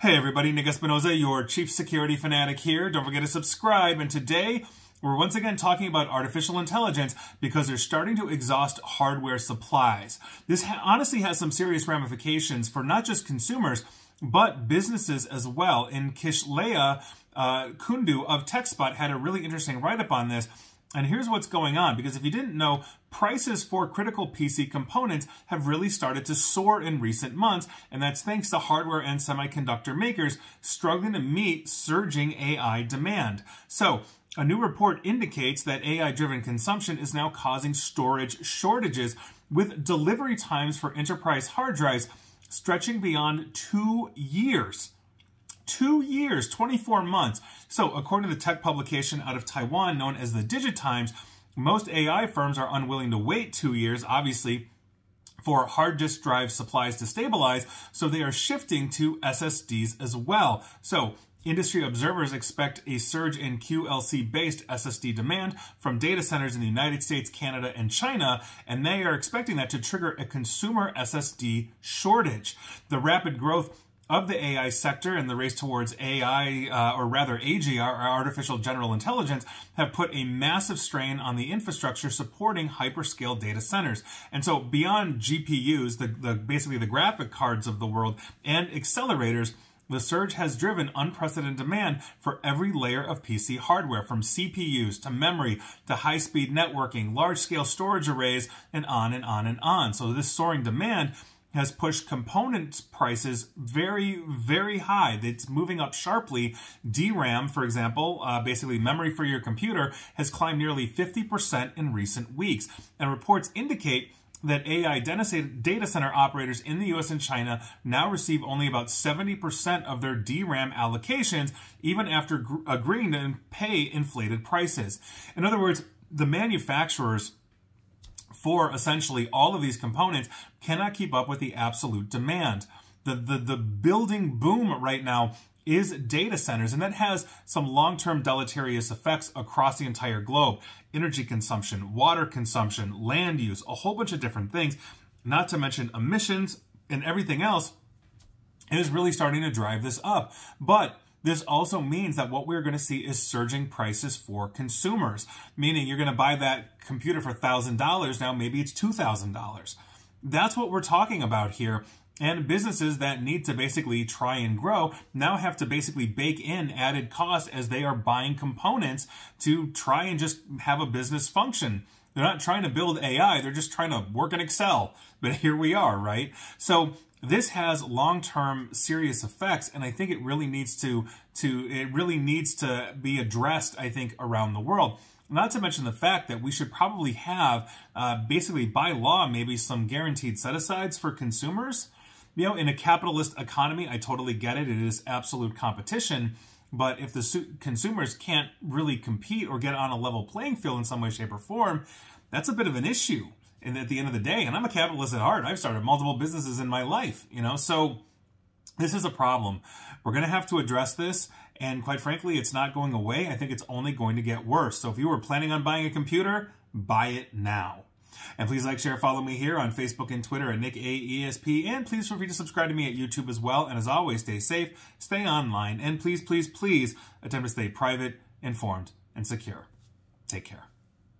Hey everybody, Nick Espinosa, your chief security fanatic here. Don't forget to subscribe. And today, we're once again talking about artificial intelligence because they're starting to exhaust hardware supplies. This ha honestly has some serious ramifications for not just consumers, but businesses as well. In Kishalaya uh, Kundu of TechSpot had a really interesting write-up on this and here's what's going on, because if you didn't know, prices for critical PC components have really started to soar in recent months, and that's thanks to hardware and semiconductor makers struggling to meet surging AI demand. So, a new report indicates that AI-driven consumption is now causing storage shortages, with delivery times for enterprise hard drives stretching beyond two years two years, 24 months. So according to the tech publication out of Taiwan known as the DigiTimes, most AI firms are unwilling to wait two years, obviously, for hard disk drive supplies to stabilize, so they are shifting to SSDs as well. So Industry observers expect a surge in QLC-based SSD demand from data centers in the United States, Canada, and China, and they are expecting that to trigger a consumer SSD shortage. The rapid growth of the AI sector and the race towards AI, uh, or rather AGI, or artificial general intelligence, have put a massive strain on the infrastructure supporting hyperscale data centers. And so beyond GPUs, the, the basically the graphic cards of the world, and accelerators, the surge has driven unprecedented demand for every layer of PC hardware, from CPUs to memory to high-speed networking, large-scale storage arrays, and on and on and on. So this soaring demand has pushed component prices very, very high. It's moving up sharply. DRAM, for example, uh, basically memory for your computer, has climbed nearly 50% in recent weeks. And reports indicate that AI data center operators in the US and China now receive only about 70% of their DRAM allocations, even after agreeing to pay inflated prices. In other words, the manufacturers for essentially all of these components cannot keep up with the absolute demand. The, the, the building boom right now is data centers, and that has some long-term deleterious effects across the entire globe. Energy consumption, water consumption, land use, a whole bunch of different things, not to mention emissions and everything else, is really starting to drive this up. But this also means that what we're going to see is surging prices for consumers, meaning you're going to buy that computer for $1,000, now maybe it's $2,000. That's what we're talking about here. And businesses that need to basically try and grow now have to basically bake in added costs as they are buying components to try and just have a business function. They're not trying to build AI, they're just trying to work in Excel. But here we are, right? So this has long-term serious effects and I think it really needs to to it really needs to be addressed I think around the world. Not to mention the fact that we should probably have uh, basically by law maybe some guaranteed set-asides for consumers. You know in a capitalist economy I totally get it. It is absolute competition. But if the consumers can't really compete or get on a level playing field in some way shape or form that's a bit of an issue and at the end of the day, and I'm a capitalist at heart, I've started multiple businesses in my life, you know, so this is a problem. We're going to have to address this, and quite frankly, it's not going away. I think it's only going to get worse. So if you were planning on buying a computer, buy it now. And please like, share, follow me here on Facebook and Twitter at Nick AESP. And please feel free to subscribe to me at YouTube as well. And as always, stay safe, stay online, and please, please, please attempt to stay private, informed, and secure. Take care.